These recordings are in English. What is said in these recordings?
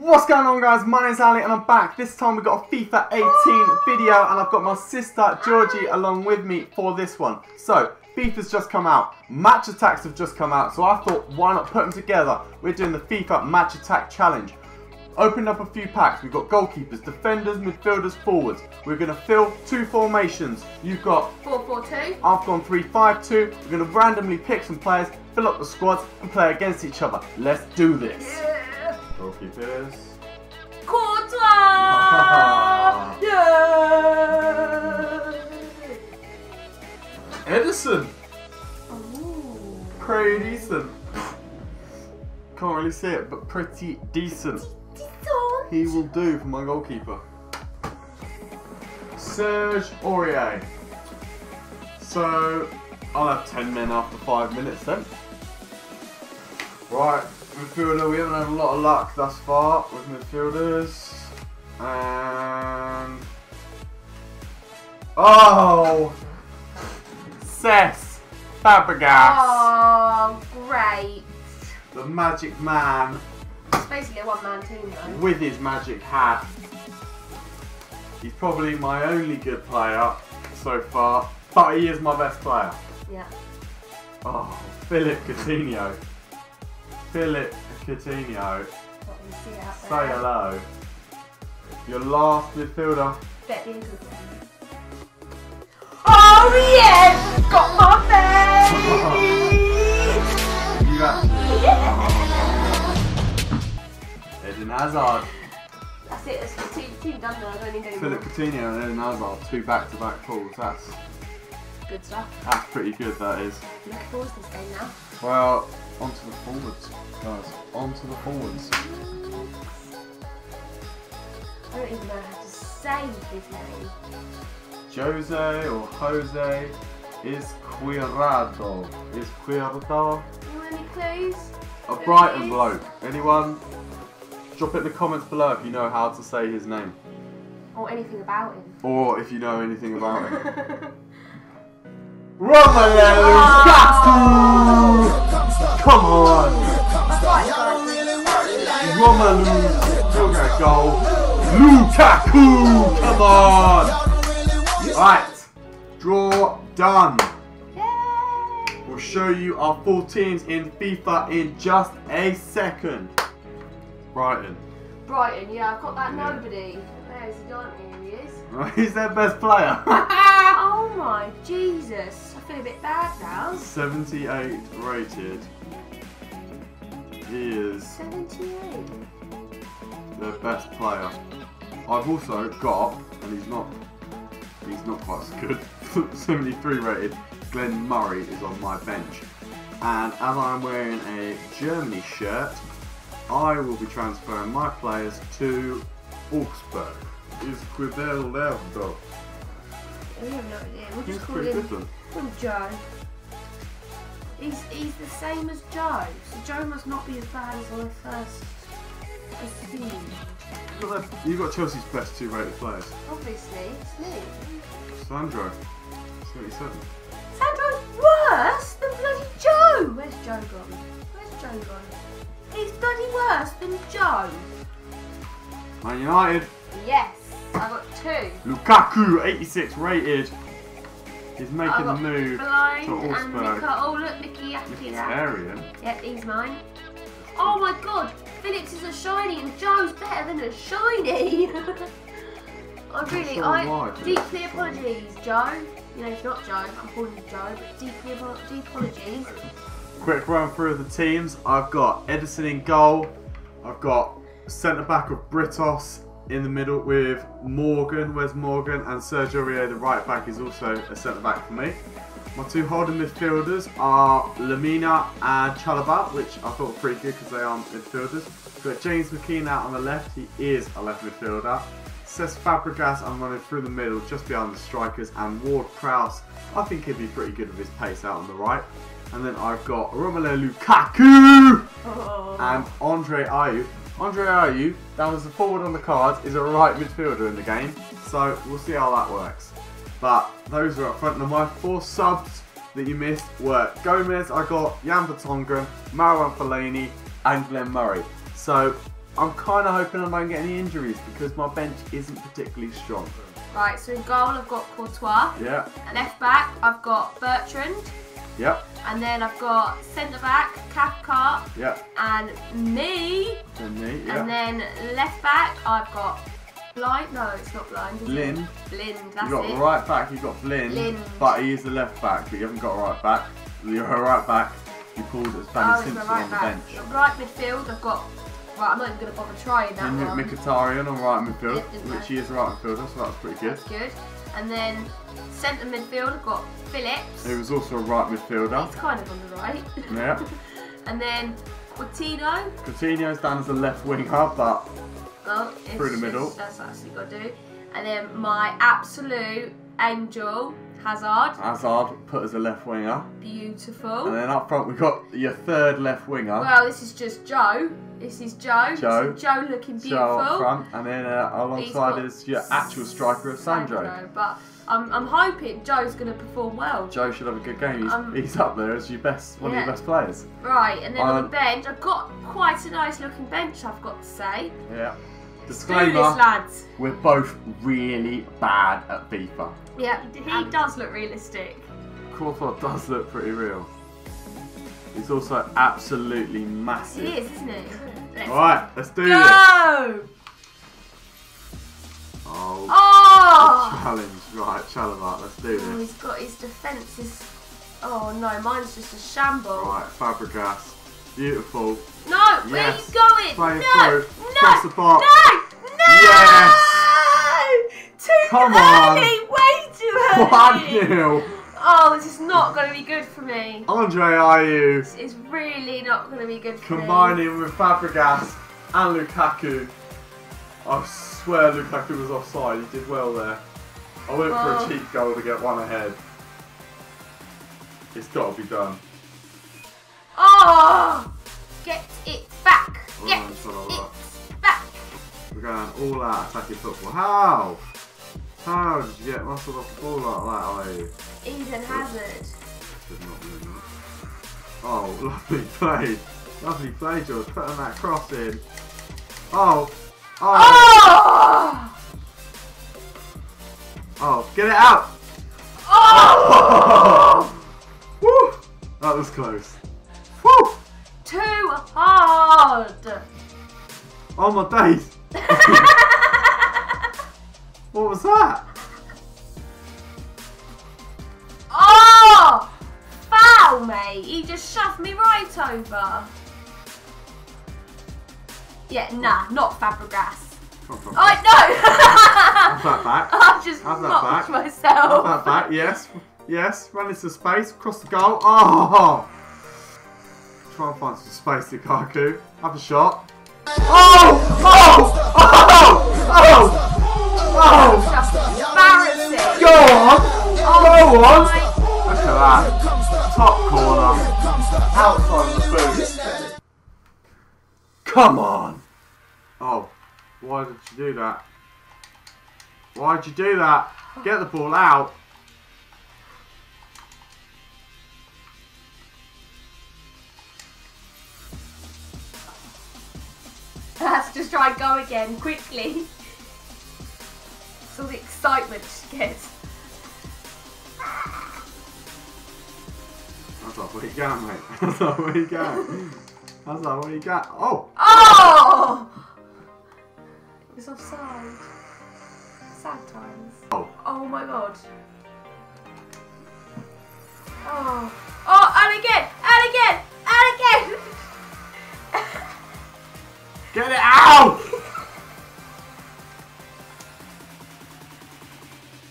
What's going on guys, my name's Ali and I'm back. This time we've got a FIFA 18 video and I've got my sister Georgie along with me for this one. So, FIFA's just come out, Match Attax have just come out, so I thought why not put them together. We're doing the FIFA Match Attax challenge. Opened up a few packs, we've got goalkeepers, defenders, midfielders, forwards. We're going to fill two formations. You've got 4-4-2. I've gone 3-5-2. We're going to randomly pick some players, fill up the squads and play against each other. Let's do this. Yeah. Goalkeepers. Courtois! yeah! Ederson. Ooh. Pretty decent. Can't really see it, but pretty decent. He will do for my goalkeeper. Serge Aurier. So, I'll have 10 men after 5 minutes then. Right, midfielder, we haven't had a lot of luck thus far with midfielders. And... Oh! Cesc Fabregas. Oh, great. The magic man It's basically a one-man team though. with his magic hat. He's probably my only good player so far, but he is my best player. Yeah. Oh, Philip Coutinho. Philip Coutinho. What we see out Say hello. Your last midfielder. Bet the England one. Oh yes! Got my baby! You actually. Eden Hazard. That's it, it's the team, done now, I don't need any Philip. Coutinho and Eden Hazard, two back-to-back pulls. That's Good stuff. that's pretty good. That is. Looking forward to this game now. Well, onto the forwards, guys. Onto the forwards. I don't even know how to say his name. Jose or Jose is Quirado. Is Quirado You want any clues? a Brighton bloke? Anyone? Drop it in the comments below if you know how to say his name. Or anything about him. Or if you know anything about him. Romelu Lukaku! Romelu, go. Lukaku! Come on! Right, draw done. We'll show you our full teams in FIFA in just a second. Brighton. Brighton, yeah, I've got that Yeah. nobody. There's here he is. He's their best player. oh my Jesus. I feel a bit bad now. 78 rated. He is 78. their best player. I've also got, and he's not, he's not quite as good. 73 rated. Glenn Murray is on my bench, and as I'm wearing a Germany shirt, I will be transferring my players to Augsburg. Is Quidel Lerdo? We have no idea. We'll just call pretty him, good then. call him Joe. He's, he's the same as Joe, so Joe must not be as bad as I first assumed. You've got, their- you've got Chelsea's best two rated players. Obviously, it's me. Sandro, 77. Sandro's worse than bloody Joe! Where's Joe gone? Where's Joe gone? He's bloody worse than Joe! Man United, Yes, I got two. Lukaku, 86 rated. He's making the move Blind to and. Oh look, Mickey. Mkhitaryan. Yep, he's mine. Oh my god, Phillips is a shiny and Joe's better than a shiny. I really, sure I why deeply apologies, Joe. You know, it's not Joe. I'm calling him Joe, but deeply, deep apologies. Quick run through of the teams. I've got Ederson in goal. I've got centre back of Britos in the middle with Morgan. Where's Morgan? And Sergio Aurier, the right back, is also a centre back for me. My two holding midfielders are Lamina and Chalobah, which I thought were pretty good because they are midfielders. We've got James McClean out on the left. He is a left midfielder. Cesc Fabregas, I'm running through the middle just behind the strikers. And Ward Prowse, I think he'd be pretty good with his pace out on the right. And then I've got Romelu Lukaku Oh. and Andre Ayew. Andre Ayew, that was the forward on the card, is a right midfielder in the game. So we'll see how that works. But those are up front. Now my four subs that you missed were Gomez, I got Jan Vertonghen, Marwan Fellaini and Glenn Murray. So I'm kind of hoping I don't get any injuries because my bench isn't particularly strong. Right, so in goal I've got Courtois. Yeah, Left back I've got Bertrand. yep, And then I've got centre back Cathcart yep. and me. And me, yeah. And then left back I've got Blind. No, it's not Blind. Blind. Blind. That's you got it. right back, You've got Flynn, Blind. but he is the left back, but you haven't got a right back. You're a right back. You pulled as Danny Oh, Simpson right on the back. bench. Right midfield I've got. Right, I'm not even going to bother trying that And one. Mkhitaryan on right midfield, Yeah, which he is right midfielder, so that's pretty good. That's good. And then centre midfield got Phillips. He was also a right midfielder. He's kind of on the right. Yeah. and then Coutinho. Coutinho's down as a left winger, but Well, Through the just- middle. That's actually got to do. And then my absolute angel, Hazard. Hazard put as a left winger. Beautiful. And then up front we've got your third left winger, Well, this is just Joe. This is Joe. Joe. Is Joe looking Joe beautiful. up front, and then uh, alongside is your actual striker, of Sandro. But I'm, I'm hoping Joe's going to perform well. Joe should have a good game. He's, Um, he's up there as your best, one of your best players. Right, and then on the Um, bench, I've got quite a nice looking bench, I've got to say. Yeah. Do this, Disclaimer: lads. We're both really bad at FIFA. Yeah, he does look realistic. Crawford does look pretty real. He's also absolutely massive. He is, isn't he? Alright, let's do this. go! Oh, Oh! challenge. Right, Chalabat, let's do Oh, this. he's got his defences. Oh no, mine's just a shamble. Right, Fabregas. Beautiful. No, where Yes. are you going? Playing no, through. no, Cross the bar. no, no! Yes. Too Come on. way too early. 1 0. Oh, this is not going to be good for me. Andre Ayew This is really not going to be good for me. combining with Fabregas and Lukaku. I swear Lukaku was offside. He did well there. I went for Oh. a cheap goal to get one ahead. It's got to be done. Oh! Get it back. Oh, Get it's not all right. it back. We're going all out attacking football. How? How did you get muscled off the ball like that, Ayew? Eden Hazard. Did not really know. Oh, lovely play. Lovely play, George. Putting that cross in. Oh. Oh. Oh! Oh, get it out. Oh! Woo. That was close. Woo. Too hard. Oh my days. What was that? Oh! Foul, mate. He just shoved me right over. Yeah, nah, not Fabregas. Oh, Have no! that back. I just Have that knocked back. myself. Have that back. Yes. Yes. Run into space. Cross the goal. Oh. Try and find some space, Lukaku. Have a shot. Oh! Oh! Oh! Oh! Oh! Embarrassing. Go on! Go on! Look at that. Top corner. Outside of the boot. Come on! Oh, why did you do that? Why did you do that? Get the ball out. Try and go again quickly. So the excitement just gets. That's not where you going, mate. That's not where you going. That's not where you going. Oh! Oh! It was offside. Sad times. Oh. Oh my god. Oh. Oh, and again! And again! Get it out!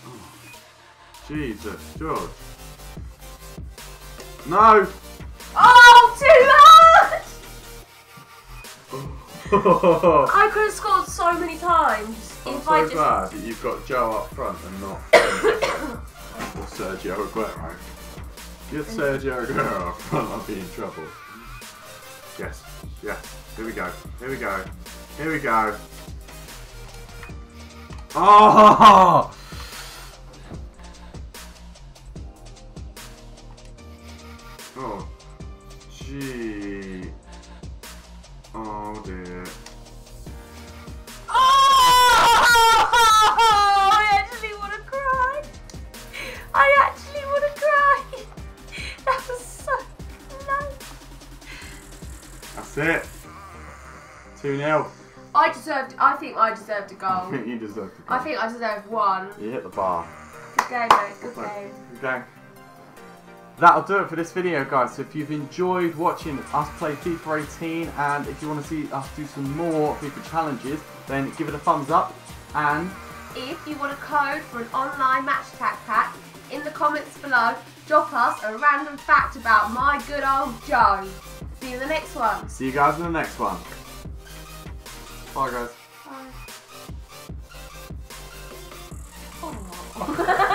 Oh, Jesus, George. No! Oh, too hard! oh, I could have scored so many times if so I just. glad that you've got Joe up front and not or Sergio Aguero. Get Sergio Aguero up front, I'll be in trouble. Yes, yes. Here we go. Here we go. Here we go. Oh! Oh. Gee. Oh dear. Oh! I actually want to cry. I actually want to cry. That was so nice. That's it. 2 0. I deserved. I think I deserved a goal. you deserve to go. I think I deserved one. You hit the bar. Good game, mate. Good game. Okay. That'll do it for this video, guys. So if you've enjoyed watching us play FIFA 18 and if you want to see us do some more FIFA challenges, then give it a thumbs up. And If you want a code for an online Match Attax pack, in the comments below, drop us a random fact about my good old Joe. See you in the next one. see you guys in the next one. Guys. Bye. Oh.